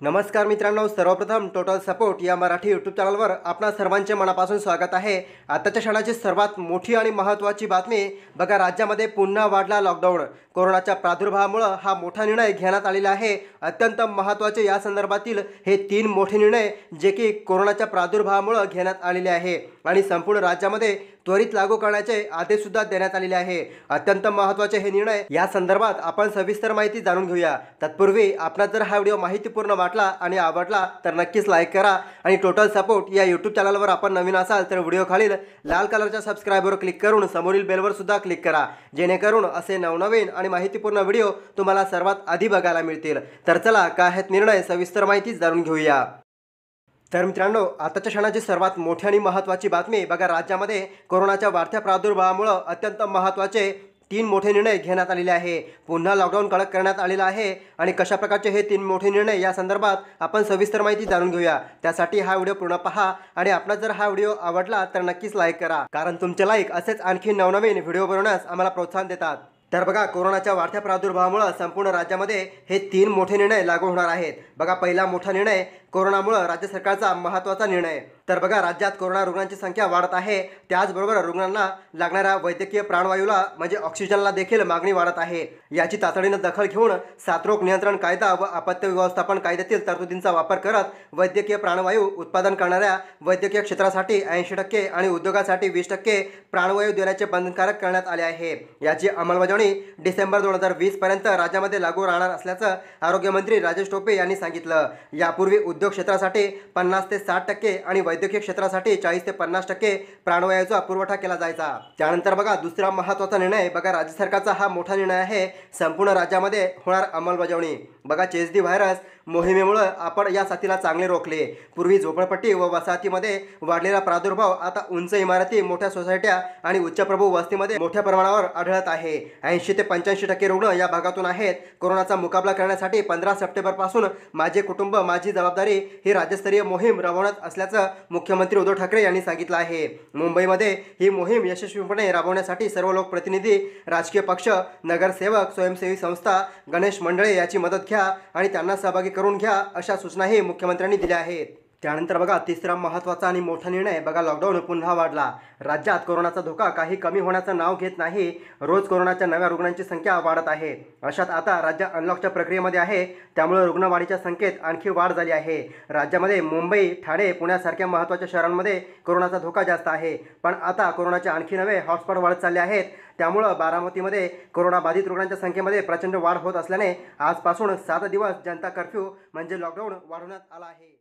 नमस्कार मित्रांनो सर्वप्रथम टोटल सपोर्ट या मराठी यूट्यूब चॅनलवर आपणा सर्वांचे मनापासून स्वागत आहे. आताच्या क्षणाची सर्वात मोठी आणि महत्त्वाची बातमी बघा राज्यामध्ये पुन्हा वाढला लॉकडाऊन कोरोनाच्या प्रादुर्भावामुळं हा मोठा निर्णय घेण्यात आलेला आहे. अत्यंत महत्त्वाचे या संदर्भातील हे तीन मोठे निर्णय जे की कोरोनाच्या प्रादुर्भावामुळं घेण्यात आलेले आहे आणि संपूर्ण राज्यामध्ये त्वरित लागू करण्याचे आदेशसुद्धा देण्यात आलेले आहे. अत्यंत महत्त्वाचे हे निर्णय या संदर्भात आपण सविस्तर माहिती जाणून घेऊया. तत्पूर्वी आपला जर हा व्हिडिओ माहितीपूर्ण वाटला आणि आवडला तर नक्कीच लाईक करा आणि टोटल सपोर्ट या यूट्यूब चॅनलवर आपण नवीन असाल तर व्हिडिओ खालील लाल कलरच्या सबस्क्राईबवर क्लिक करून समोरील बेलवर सुद्धा क्लिक करा. जेणेकरून असे नवनवीन आणि माहितीपूर्ण व्हिडिओ तुम्हाला सर्वात आधी बघायला मिळतील. तर चला काय आहेत निर्णय? सविस्तर माहिती जाणून घेऊया. तर मित्रांनो आताच्या क्षणाची सर्वात मोठी आणि महत्त्वाची बातमी बघा राज्यामध्ये कोरोनाच्या वाढत्या प्रादुर्भावामुळं अत्यंत महत्त्वाचे तीन मोठे निर्णय घेण्यात आलेले आहे. पुन्हा लॉकडाऊन कडक करण्यात आलेला आहे आणि कशा प्रकारचे हे तीन मोठे निर्णय या संदर्भात आपण सविस्तर माहिती जाणून घेऊया. त्यासाठी हा व्हिडिओ पूर्ण पहा आणि आपला जर हा व्हिडिओ आवडला तर नक्कीच लाईक करा. कारण तुमचे लाईक असेच आणखी नवनवीन व्हिडिओ बनवण्यास आम्हाला प्रोत्साहन देतात. तर बघा कोरोनाच्या वाढत्या प्रादुर्भावामुळं संपूर्ण राज्यामध्ये हे तीन मोठे निर्णय लागू होणार आहेत. बघा पहिला मोठा निर्णय कोरोनामुळं राज्य सरकारचा महत्त्वाचा निर्णय. तर बघा राज्यात कोरोना रुग्णांची संख्या वाढत आहे. त्याचबरोबर रुग्णांना लागणाऱ्या वैद्यकीय प्राणवायूला म्हणजे ऑक्सिजनला देखील मागणी वाढत आहे. याची तातडीनं दखल घेऊन साथरोग नियंत्रण कायदा व आपत्ती व्यवस्थापन कायद्यातील तरतुदींचा वापर करत वैद्यकीय प्राणवायू उत्पादन करणाऱ्या वैद्यकीय क्षेत्रासाठी ऐंशी टक्के आणि उद्योगासाठी वीस टक्के प्राणवायू देण्याचे बंधनकारक करण्यात आले आहे. याची अंमलबजावणी डिसेंबर दोन हजार वीसपर्यंत राज्यामध्ये लागू राहणार असल्याचं आरोग्यमंत्री राजेश टोपे यांनी सांगितलं. यापूर्वी उद्योग क्षेत्रासाठी पन्नास ते साठ टक्के आणि वैद्यकीय क्षेत्रासाठी चाळीस ते पन्नास टक्के प्राणवायूचा पुरवठा केला जायचा. त्यानंतर बघा दुसरा महत्त्वाचा निर्णय बघा राज्य सरकारचा हा मोठा निर्णय आहे. संपूर्ण राज्यामध्ये होणार अंमलबजावणी. बघा चेस दी व्हायरस मोहिमेमुळं आपण या साथीला चांगले रोखले. पूर्वी झोपडपट्टी व वसाहतीमध्ये वाढलेला प्रादुर्भाव आता उंच इमारती मोठ्या सोसायट्या आणि उच्चप्रभू वस्तीमध्ये मोठ्या प्रमाणावर आढळत आहे. ऐंशी ते पंच्याऐंशी टक्के रुग्ण या भागातून आहेत. कोरोनाचा मुकाबला करण्यासाठी पंधरा सप्टेंबरपासून माझे कुटुंब माझी जबाबदारी ही राज्यस्तरीय मोहीम राबवण्यात असल्याचं मुख्यमंत्री उद्धव ठाकरे यांनी सांगितलं आहे. मुंबईमध्ये ही मोहीम यशस्वीपणे राबवण्यासाठी सर्व लोकप्रतिनिधी राजकीय पक्ष नगरसेवक स्वयंसेवी संस्था गणेश मंडळे याची मदत घ्या आणि त्यांना सहभागी करून घ्या अशा सूचनाही मुख्यमंत्र्यांनी दिल्या आहेत. त्यानंतर बघा तिसरा महत्त्वाचा आणि मोठा निर्णय. बघा लॉकडाऊन पुन्हा वाढला. राज्यात कोरोनाचा धोका काही कमी होण्याचं नाव घेत नाही. रोज कोरोनाच्या नव्या रुग्णांची संख्या वाढत आहे. अशात आता राज्य अनलॉकच्या प्रक्रियेमध्ये आहे. त्यामुळे रुग्णवाढीच्या संख्येत आणखी वाढ झाली आहे. राज्यामध्ये मुंबई ठाणे पुण्यासारख्या महत्त्वाच्या शहरांमध्ये कोरोनाचा धोका जास्त आहे. पण आता कोरोनाचे आणखी नवे हॉटस्पॉट वाढत चालले आहेत. त्यामुळं बारामतीमध्ये कोरोनाबाधित रुग्णांच्या संख्येमध्ये प्रचंड वाढ होत असल्याने आजपासून सात दिवस जनता कर्फ्यू म्हणजे लॉकडाऊन वाढवण्यात आला आहे.